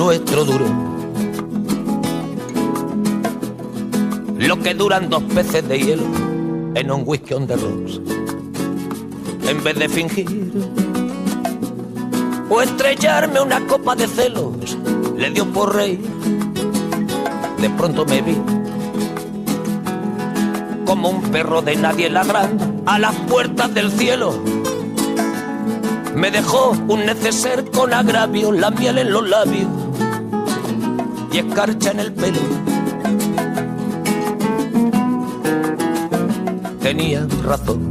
nuestro duro. Lo que duran dos peces de hielo en un whisky on the rocks. En vez de fingir o estrellarme una copa de celos, le dio por rey. De pronto me vi como un perro de nadie ladrando a las puertas del cielo. Me dejó un neceser con agravio, la miel en los labios y escarcha en el pelo. Tenía razón.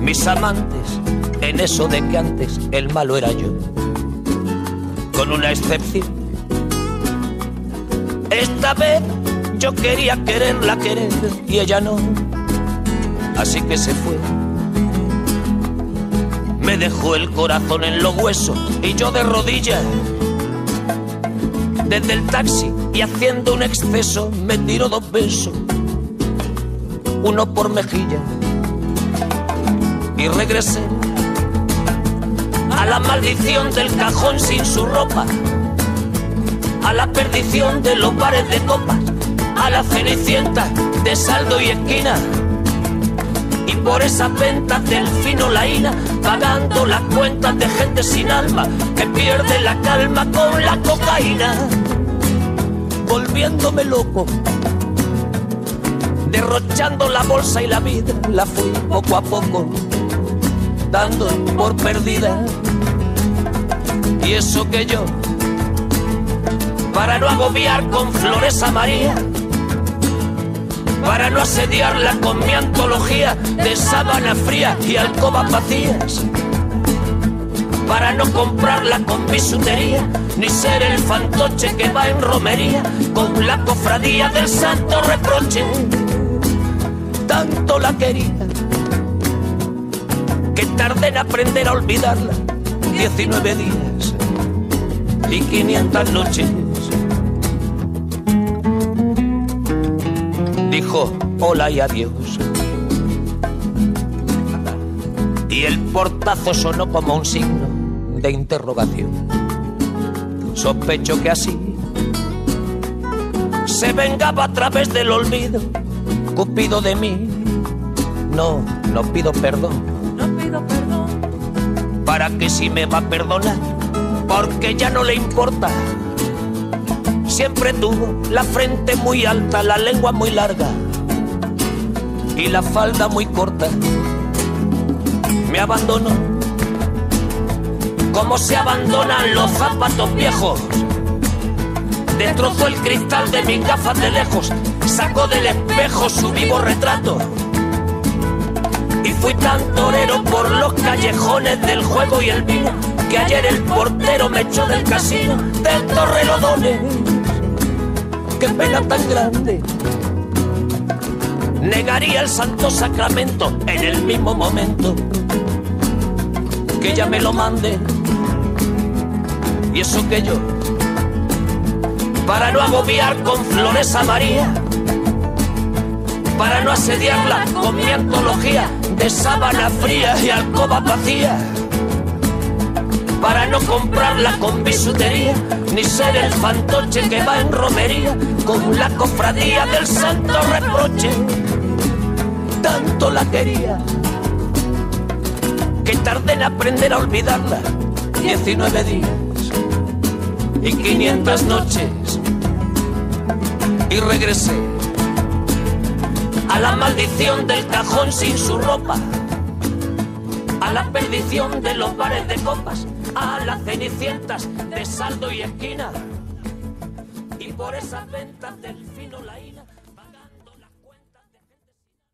Mis amantes, en eso de que antes el malo era yo, con una excepción. Esta vez yo quería quererla querer y ella no, así que se fue. Dejó el corazón en los huesos y yo de rodillas. Desde el taxi y haciendo un exceso me tiró dos besos, uno por mejilla. Y regresé a la maldición del cajón sin su ropa, a la perdición de los bares de copas, a la cenicienta de saldo y esquina. Y por esas ventas del fino laína, pagando las cuentas de gente sin alma que pierde la calma con la cocaína, volviéndome loco. Derrochando la bolsa y la vida, la fui poco a poco dando por perdida. Y eso que yo, para no agobiar con flores a María, para no asediarla con mi antología de sábana fría y alcobas vacías, para no comprarla con bisutería, ni ser el fantoche que va en romería con la cofradía del santo reproche. Tanto la quería que tardé en aprender a olvidarla. 19 días y 500 noches. Dijo hola y adiós. Y el portazo sonó como un signo de interrogación. Sospecho que así se vengaba a través del olvido, Cupido de mí. No, no pido perdón para que si me va a perdonar, porque ya no le importa. Siempre tuvo la frente muy alta, la lengua muy larga y la falda muy corta. Me abandonó, como se abandonan los zapatos viejos. Destrozó el cristal de mis gafas de lejos, sacó del espejo su vivo retrato y fui tan torero por los callejones del juego y el vino que ayer el portero me echó del casino del Torrelodones. Qué pena tan grande. Negaría el santo sacramento en el mismo momento que ella me lo mande. Y eso que yo, para no agobiar con flores a María, para no asediarla con mi antología de sábana fría y alcoba vacía, para no comprarla con bisutería, ni ser el fantoche que va en romería con la cofradía del santo reproche. Tanto la quería que tardé en aprender a olvidarla 19 días y 500 noches y regresé a la maldición del cajón sin su ropa, a la perdición de los bares de copas, a las cenicientas de saldo y esquina, y por esas ventas del fino laín.